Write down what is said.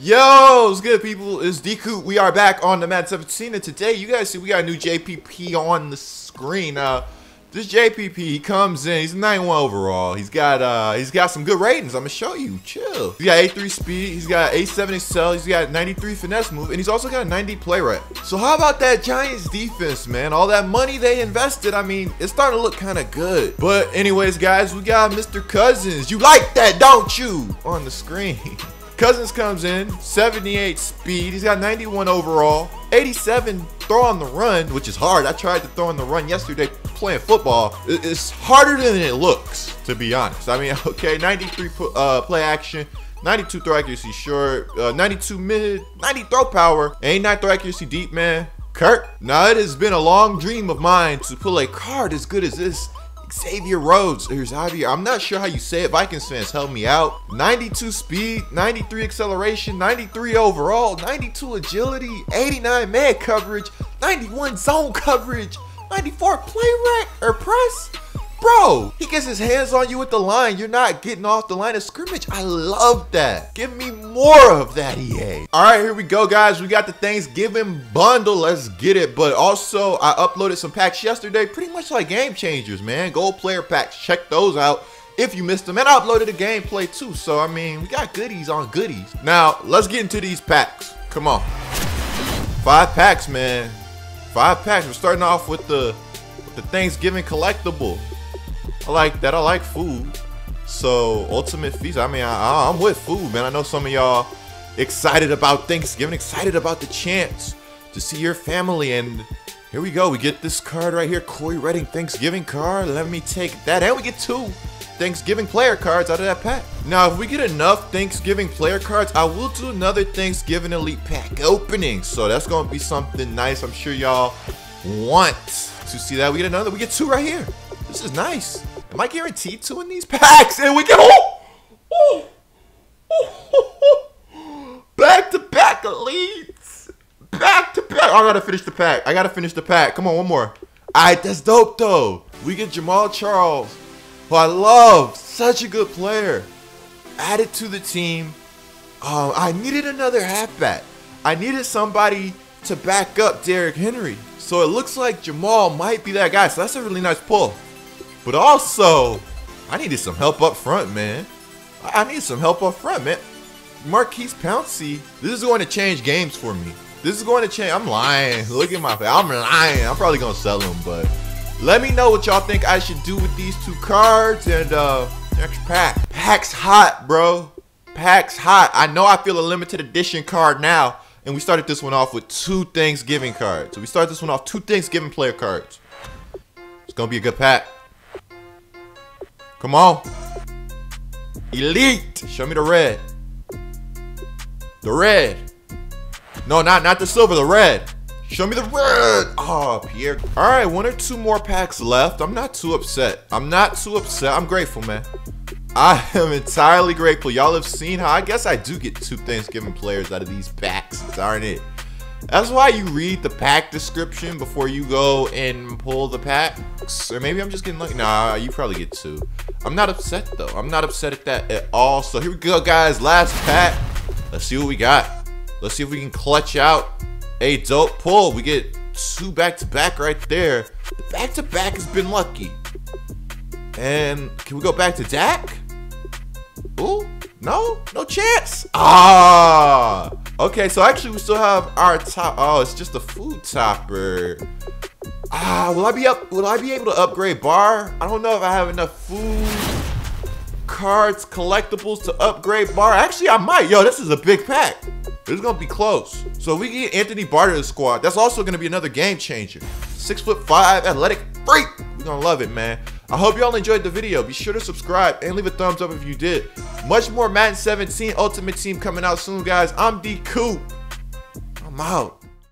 Yo, what's good, people? It's D Coop. We are back on the Madden 17, and today you guys see we got a new JPP on the screen. Uh, this JPP he comes in. He's 91 overall. He's got uh, he's got some good ratings. I'm gonna show you. Chill. He's got A3 speed. He's got A7 excel. He's got 93 finesse move, and he's also got a 90 play rate. So how about that Giants defense, man? All that money they invested. I mean, it's starting to look kind of good. But anyways, guys, we got Mr. Cousins. You like that, don't you? On the screen. Cousins comes in, 78 speed. He's got 91 overall, 87 throw on the run, which is hard. I tried to throw on the run yesterday playing football. It's harder than it looks, to be honest. I mean, okay, 93 uh, play action, 92 throw accuracy short, uh, 92 mid, 90 throw power, 89 throw accuracy deep, man. Kirk, now it has been a long dream of mine to pull a card as good as this Xavier Rhodes or Xavier. I'm not sure how you say it. Vikings fans, help me out. 92 speed, 93 acceleration, 93 overall, 92 agility, 89 man coverage, 91 zone coverage, 94 play rate or press. Bro, he gets his hands on you with the line. You're not getting off the line of scrimmage. I love that. Give me more of that, EA. All right, here we go, guys. We got the Thanksgiving bundle. Let's get it. But also, I uploaded some packs yesterday, pretty much like game changers, man. Gold player packs. Check those out if you missed them. And I uploaded a gameplay too. So, I mean, we got goodies on goodies. Now, let's get into these packs. Come on. Five packs, man. Five packs. We're starting off with the, with the Thanksgiving collectible. I like that. I like food. So ultimate feast. I mean, I, I'm with food, man. I know some of y'all excited about Thanksgiving, excited about the chance to see your family. And here we go. We get this card right here, Cory Redding Thanksgiving card. Let me take that, and we get two Thanksgiving player cards out of that pack. Now, if we get enough Thanksgiving player cards, I will do another Thanksgiving Elite pack opening. So that's gonna be something nice. I'm sure y'all want to see that. We get another. We get two right here. This is nice. Am I guaranteed to in these packs? And we get oh, back to back elites. Back to back. I gotta finish the pack. I gotta finish the pack. Come on, one more. Alright, that's dope though. We get Jamaal Charles, who I love. Such a good player. Added to the team. Um, I needed another halfback. I needed somebody to back up Derrick Henry. So it looks like Jamaal might be that guy. So that's a really nice pull. But also, I needed some help up front, man. I need some help up front, man. Maurkice Pouncey, this is going to change games for me. This is going to change. I'm lying. Look at my face. I'm lying. I'm probably going to sell them, but let me know what y'all think I should do with these two cards and uh next pack. Pack's hot, bro. Pack's hot. I know I feel a limited edition card now, and we started this one off with two Thanksgiving cards. So we started this one off two Thanksgiving player cards. It's gonna be a good pack. Come on. Elite. Show me the red. The red. No, not not the silver, the red. Show me the red. Oh, Pierre. All right, one or two more packs left. I'm not too upset. I'm not too upset. I'm grateful, man. I am entirely grateful. Y'all have seen how I guess I do get two Thanksgiving players out of these packs, darn it. That's why you read the pack description before you go and pull the packs. Or maybe I'm just getting lucky. Nah, you probably get two. I'm not upset though. I'm not upset at that at all. So here we go, guys. Last pack. Let's see what we got. Let's see if we can clutch out a dope pull. We get two back-to-back -back right there. The back-to-back -back has been lucky. And can we go back to Dak? Ooh, no, no chance. Ah, okay. So actually, we still have our top. Oh, it's just a food topper. Ah, will I be up? Will I be able to upgrade Barr? I don't know if I have enough food, cards, collectibles to upgrade Barr. Actually, I might. Yo, this is a big pack. Is gonna be close. So we get Anthony Barr to the squad. That's also gonna be another game changer. Six foot five, athletic freak. We're gonna love it, man. I hope y'all enjoyed the video. Be sure to subscribe and leave a thumbs up if you did. Much more Madden 17 Ultimate Team coming out soon, guys. I'm D Coop. I'm out.